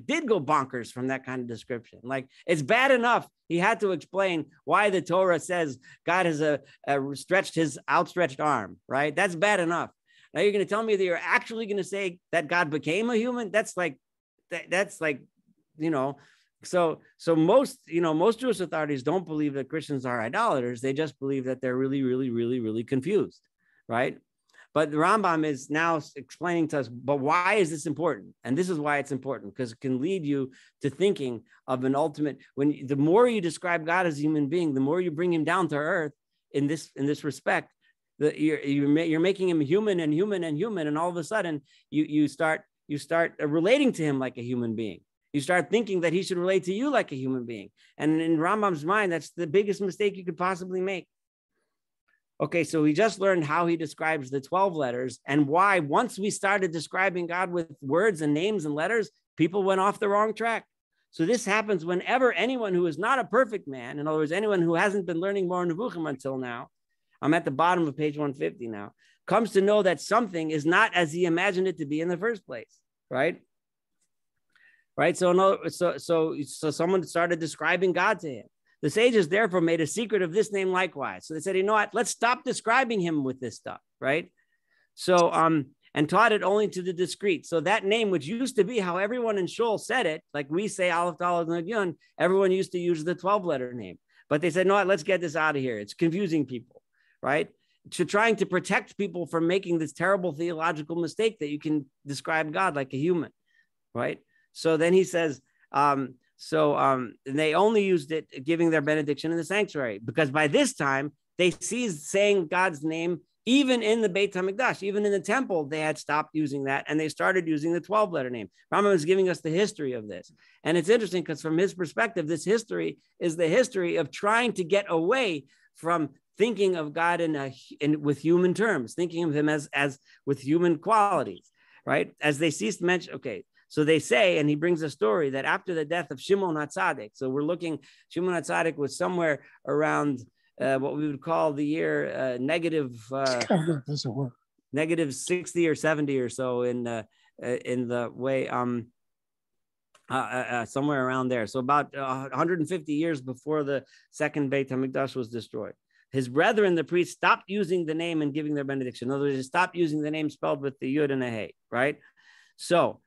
did go bonkers from that kind of description. Like it's bad enough he had to explain why the Torah says God has a, a stretched his outstretched arm, right? That's bad enough. Now you're going to tell me that you're actually going to say that God became a human? That's like, that, that's like, you know, so so most you know most Jewish authorities don't believe that Christians are idolaters. They just believe that they're really, really, really, really confused, right? But the Rambam is now explaining to us, but why is this important? And this is why it's important because it can lead you to thinking of an ultimate. When the more you describe God as a human being, the more you bring him down to earth in this in this respect. The, you're, you're, you're making him human and human and human, and all of a sudden you you start you start uh, relating to him like a human being. You start thinking that he should relate to you like a human being. And in Rambam's mind, that's the biggest mistake you could possibly make. Okay, so we just learned how he describes the 12 letters and why, once we started describing God with words and names and letters, people went off the wrong track. So this happens whenever anyone who is not a perfect man, in other words, anyone who hasn't been learning Moreh Nevuchim until now, I'm at the bottom of page 150 now, comes to know that something is not as he imagined it to be in the first place, right? right? So no, so so so someone started describing God to him. The sages therefore made a secret of this name likewise. So they said, you know what? Let's stop describing him with this stuff, right? So um and taught it only to the discreet. So that name, which used to be how everyone in Shul said it, like we say Aleph Dalet Yun, everyone used to use the 12 letter name. But they said, no, let's get this out of here. It's confusing people, right? To trying to protect people from making this terrible theological mistake that you can describe God like a human, right? So then he says, um, so um, they only used it giving their benediction in the sanctuary because by this time they ceased saying God's name even in the Beit HaMikdash, even in the temple, they had stopped using that and they started using the 12 letter name. Rambam is giving us the history of this. And it's interesting because from his perspective, this history is the history of trying to get away from thinking of God in, a, in with human terms, thinking of him as, as with human qualities, right? As they ceased to mention, okay, so they say, and he brings a story that after the death of Shimon HaTzadik, so we're looking, Shimon HaTzadik was somewhere around uh, what we would call the year uh, negative, uh, negative 60 or 70 or so in uh, uh in the way um uh, uh, somewhere around there. So about 150 years before the second Beit Hamikdash was destroyed. His brethren, the priests, stopped using the name and giving their benediction. In other words, they stopped using the name spelled with the yud and a hey, right? So,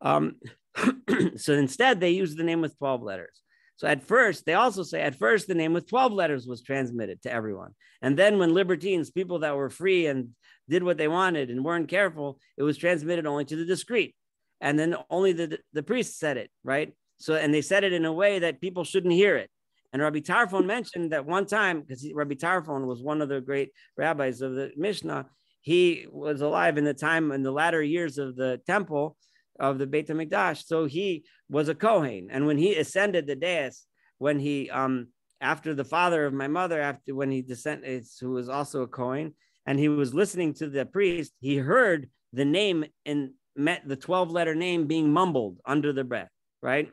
um, so instead they used the name with 12 letters. So at first, they also say at first the name with 12 letters was transmitted to everyone. And then when libertines, people that were free and did what they wanted and weren't careful, it was transmitted only to the discreet. And then only the, the priests said it, right? So, and they said it in a way that people shouldn't hear it. And Rabbi Tarfon mentioned that one time, because Rabbi Tarfon was one of the great rabbis of the Mishnah, he was alive in the time in the latter years of the temple of the Beit HaMikdash. So he was a Kohen. And when he ascended the dais, when he, um, after the father of my mother, after when he descended, who was also a Kohen, and he was listening to the priest, he heard the name and met the 12 letter name being mumbled under the breath, right?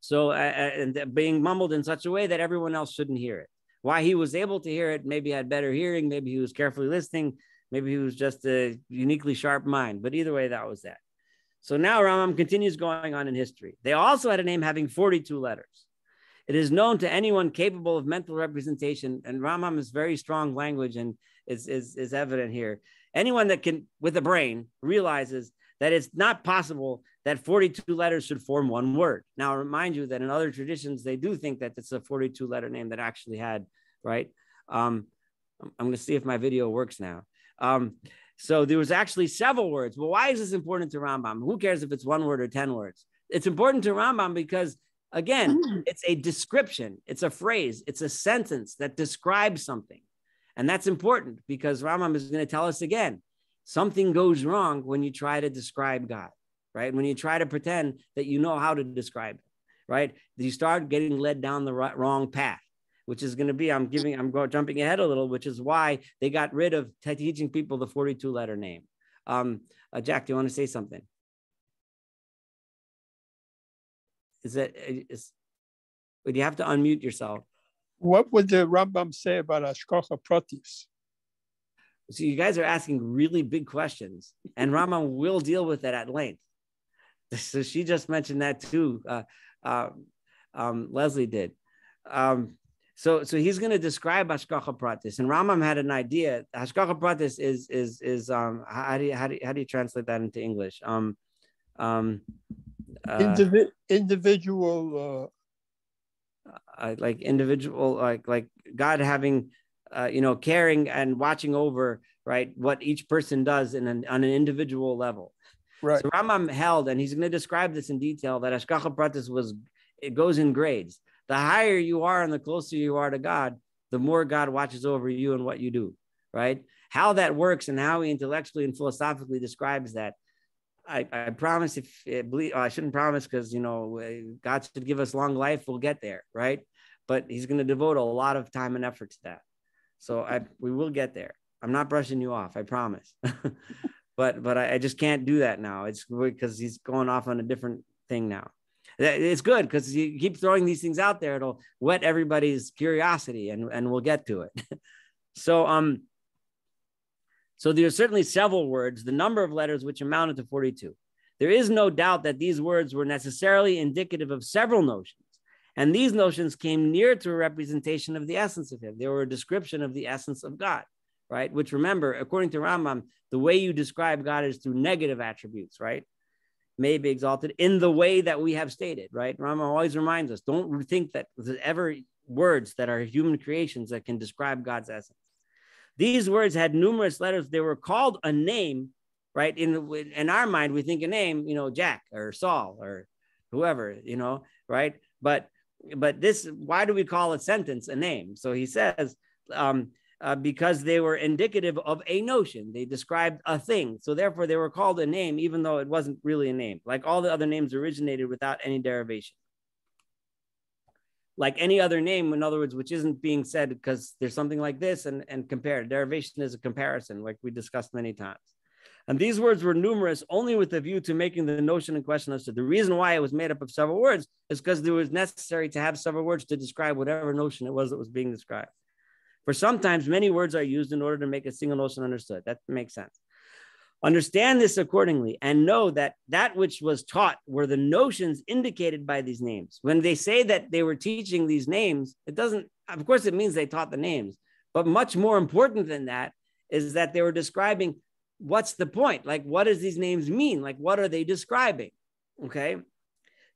So, uh, and being mumbled in such a way that everyone else shouldn't hear it. Why he was able to hear it, maybe had better hearing, maybe he was carefully listening, Maybe he was just a uniquely sharp mind, but either way, that was that. So now Rambam continues going on in history. They also had a name having 42 letters. It is known to anyone capable of mental representation, and Rambam is very strong language and is, is, is evident here. Anyone that can, with a brain, realizes that it's not possible that 42 letters should form one word. Now, I remind you that in other traditions, they do think that it's a 42 letter name that actually had, right? Um, I'm going to see if my video works now. Um, so there was actually several words. Well, why is this important to Rambam? Who cares if it's one word or 10 words? It's important to Rambam because, again, mm. it's a description, it's a phrase, it's a sentence that describes something. And that's important because Rambam is going to tell us again something goes wrong when you try to describe God, right? When you try to pretend that you know how to describe it, right? You start getting led down the wrong path which is going to be I'm giving I'm going jumping ahead a little, which is why they got rid of teaching people the 42 letter name. Um, uh, Jack, do you want to say something? Is it is would you have to unmute yourself? What would the Rambam say about Hashgacha Pratis? So you guys are asking really big questions, and Rambam will deal with it at length. So she just mentioned that too. Uh, uh, um, Leslie did. Um, so, so he's going to describe Hashgacha Pratis, and Rambam had an idea. Hashgacha Pratis is is is um how do you how do you, how do you translate that into English? Um, um, uh, Indivi- individual, uh, uh, like individual, like like God having, uh, you know, caring and watching over right what each person does in an on an individual level. Right. So Rambam held, and he's going to describe this in detail. That Hashgacha Pratis was it goes in grades the higher you are and the closer you are to God, the more God watches over you and what you do, right? How that works and how he intellectually and philosophically describes that. I, I promise if it oh, I shouldn't promise because you know God should give us long life, we'll get there, right? But He's going to devote a lot of time and effort to that. So I we will get there. I'm not brushing you off, I promise. but but I, I, just can't do that now. It's because He's going off on a different thing now it's good because you keep throwing these things out there it'll whet everybody's curiosity and and we'll get to it so um so there are certainly several words the number of letters which amounted to 42 There is no doubt that these words were necessarily indicative of several notions. And these notions came near to a representation of the essence of him. They were a description of the essence of God, right? Which remember, according to Rambam, the way you describe God is through negative attributes, right? May be exalted in the way that we have stated, right? Rambam always reminds us don't think that there's ever words that are human creations that can describe God's essence. These words had numerous letters. They were called a name, right? In, in our mind, we think a name, you know, Jack or Saul or whoever, you know, right? But but this why do we call a sentence a name so he says um, uh, because they were indicative of a notion they described a thing so therefore they were called a name even though it wasn't really a name like all the other names originated without any derivation like any other name in other words which isn't being said because there's something like this and and compare derivation is a comparison like we discussed many times and these words were numerous only with a view to making the notion in question understood. The reason why it was made up of several words is because it was necessary to have several words to describe whatever notion it was that was being described. For sometimes many words are used in order to make a single notion understood. That makes sense. Understand this accordingly and know that that which was taught were the notions indicated by these names. When they say that they were teaching these names, it doesn't, of course, it means they taught the names. But much more important than that is that they were describing what's the point? Like, what does these names mean? Like, what are they describing? Okay.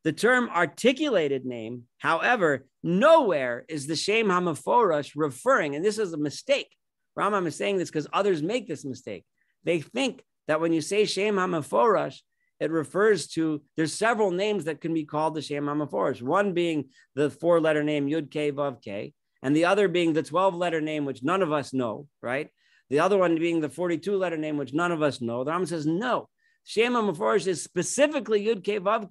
The term articulated name, however, nowhere is the Shem HaMeforash referring, and this is a mistake. Rambam is saying this because others make this mistake. They think that when you say Shem HaMeforash, it refers to there's several names that can be called the Shem HaMeforash. One being the four-letter name Yud K Vav K, and the other being the 12-letter name, which none of us know, right? The other one being the 42 letter name, which none of us know. The Rambam says no. Shem HaMeforash is specifically Yud Ke Vav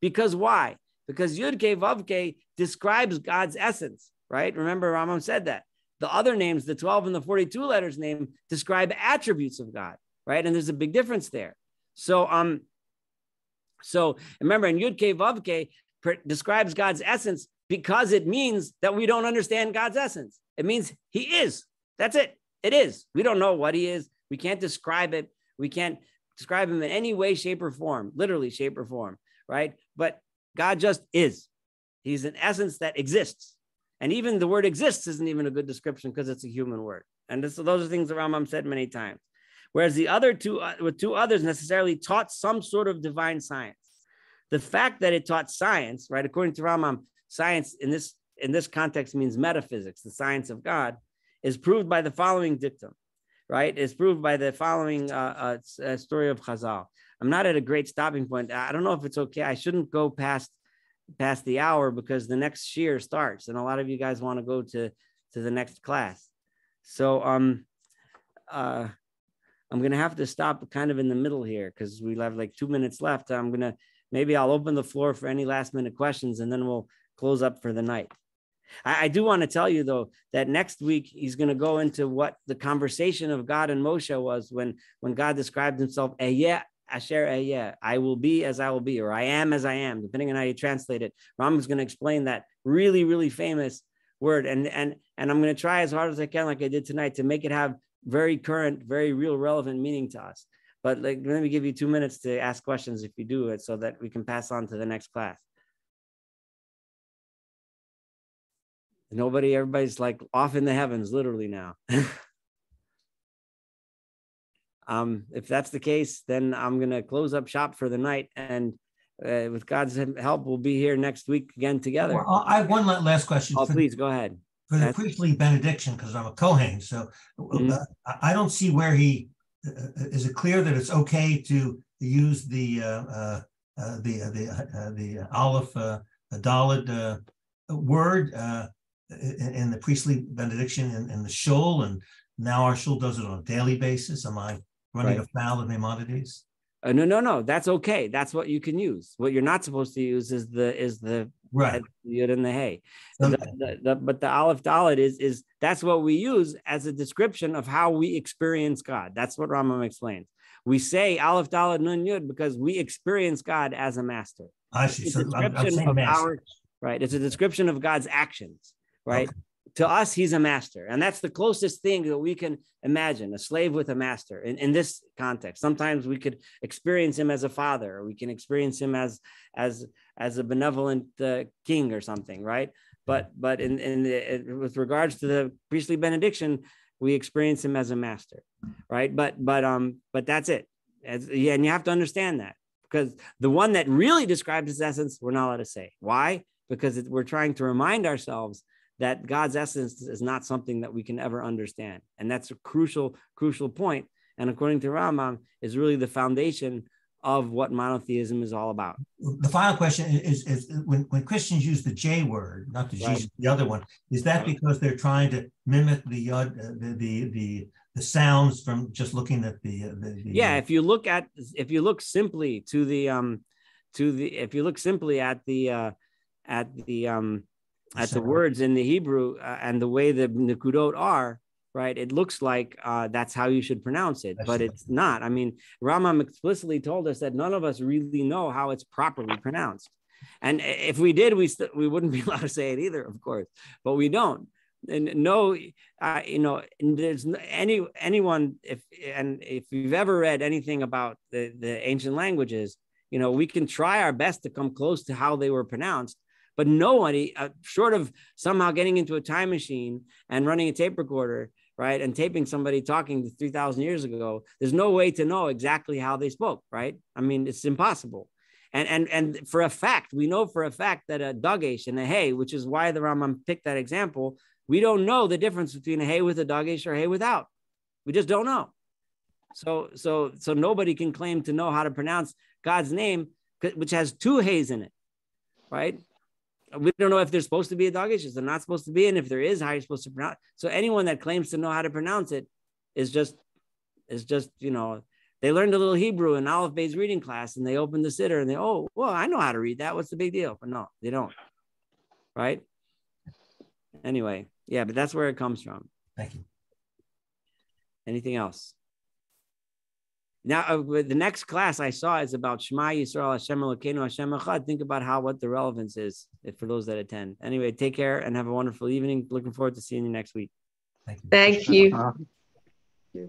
because why? Because Yud Ke Vav Ke describes God's essence, right? Remember, Rambam said that. The other names, the 12 and the 42 letters name, describe attributes of God, right? And there's a big difference there. So, um, so remember, in Yud Ke Vav describes God's essence because it means that we don't understand God's essence. It means He is. That's it. It is. We don't know what he is. We can't describe it. We can't describe him in any way, shape, or form, literally, shape, or form, right? But God just is. He's an essence that exists. And even the word exists isn't even a good description because it's a human word. And this, those are things that Rambam said many times. Whereas the other two, uh, with two others, necessarily taught some sort of divine science. The fact that it taught science, right, according to Rambam, science in this in this context means metaphysics, the science of God, is proved by the following dictum, right? Is proved by the following uh, uh, uh, story of Chazal. I'm not at a great stopping point. I don't know if it's okay. I shouldn't go past past the hour because the next shiur starts, and a lot of you guys want to go to to the next class. So um, uh, I'm gonna have to stop kind of in the middle here because we have like two minutes left. I'm gonna maybe I'll open the floor for any last minute questions, and then we'll close up for the night. I, I do want to tell you though that next week he's going to go into what the conversation of God and Moshe was when when God described himself, yeah, Asher uh, yeah, I will be as I will be, or I am as I am, depending on how you translate it. Ram is going to explain that really, really famous word, and and and I'm going to try as hard as I can, like I did tonight, to make it have very current, very real, relevant meaning to us. But like, let me give you two minutes to ask questions if you do it, so that we can pass on to the next class. Nobody, everybody's like off in the heavens, literally now. um, if that's the case, then I'm gonna close up shop for the night, and uh, with God's help, we'll be here next week again together. Well, I have one last question. Oh, please go ahead. For the priestly benediction, because I'm a Kohen, so mm-hmm. uh, I don't see where he uh, uh, is it clear that it's okay to use the uh, uh, the the the Aleph uh, word in the priestly benediction in, in the shul, and now our shul does it on a daily basis. Am I running right. afoul of Maimonides? Uh, no, no, no. That's okay. That's what you can use. What you're not supposed to use is the is the right yud and the hay. Okay. The, the, the, but the aleph dalet is is that's what we use as a description of how we experience God. That's what Rambam explains. We say aleph dalet nun yud because we experience God as a master. I see. So I'm, I'm our, right. It's a description of God's actions right? Okay. To us, he's a master. And that's the closest thing that we can imagine a slave with a master in, in this context. Sometimes we could experience him as a father, we can experience him as, as, as a benevolent uh, king or something, right? But, but in, in the, with regards to the priestly benediction, we experience him as a master, right? But, but, um, but that's it. As, yeah, and you have to understand that because the one that really describes his essence, we're not allowed to say. Why? Because it, we're trying to remind ourselves that God's essence is not something that we can ever understand. And that's a crucial, crucial point. And according to Rambam, is really the foundation of what monotheism is all about. The final question is, is, when, when Christians use the J word, not the right. Jesus, the other one, is that because they're trying to mimic the uh, the, the, the the sounds from just looking at the, the, the yeah if you look at if you look simply to the um to the if you look simply at the uh at the um at the words in the Hebrew uh, and the way the Nikudot are, right? It looks like uh, that's how you should pronounce it, but it's not. I mean, Rambam explicitly told us that none of us really know how it's properly pronounced. And if we did, we st- we wouldn't be allowed to say it either, of course, but we don't. And no, uh, you know, there's any anyone if and if you've ever read anything about the the ancient languages, you know, we can try our best to come close to how they were pronounced, but nobody, uh, short of somehow getting into a time machine and running a tape recorder, right, and taping somebody talking 3,000 years ago, there's no way to know exactly how they spoke, right? I mean, it's impossible. And, and, and for a fact, we know for a fact that a dagesh and a hay, which is why the Rambam picked that example, we don't know the difference between a hay with a dagesh or a hay without. We just don't know. So, so, so nobody can claim to know how to pronounce God's name, which has two hays in it, right? We don't know if there's supposed to be a dagesh, is there not supposed to be, and if there is, how you're supposed to pronounce. So anyone that claims to know how to pronounce it is just is just you know they learned a little Hebrew in Aleph Bay's reading class, and they opened the siddur and they oh well I know how to read that. What's the big deal? But no, they don't. Right. Anyway, yeah, but that's where it comes from. Thank you. Anything else? Now, uh, the next class I saw is about Shema Yisrael Hashem Elokeinu Hashem Echad. Think about how what the relevance is for those that attend. Anyway, take care and have a wonderful evening. Looking forward to seeing you next week. Thank you. Thank you.